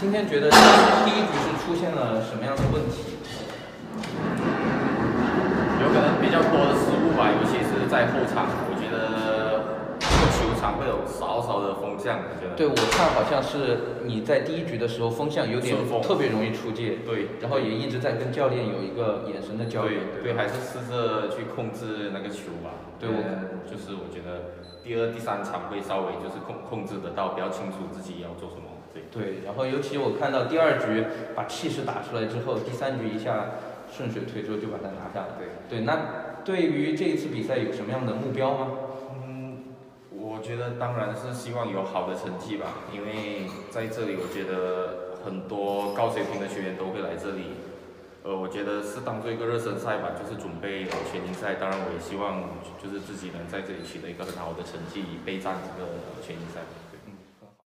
今天觉得第一局是出现了什么样的问题？有可能比较多的失误吧，尤其是在后场，我觉得这个球场会有少少的风向，我觉得。对，我看好像是你在第一局的时候风向有点特别容易出界，对，然后也一直在跟教练有一个眼神的交流，对还是试着去控制那个球吧。对我呃就是我觉得第二、第三场会稍微就是控控制得到，比较清楚自己要做什么。对。然后尤其我看到第二局把气势打出来之后，第三局一下顺水推舟就把它拿下了。对。对，那对于这一次比赛有什么样的目标吗？嗯，我觉得当然是希望有好的成绩吧，因为在这里我觉得很多高水平的学员都会来这里。呃，我觉得是当做一个热身赛吧，就是准备好全英赛。当然，我也希望就是自己能在这里取得一个很好的成绩，备战这个全英赛。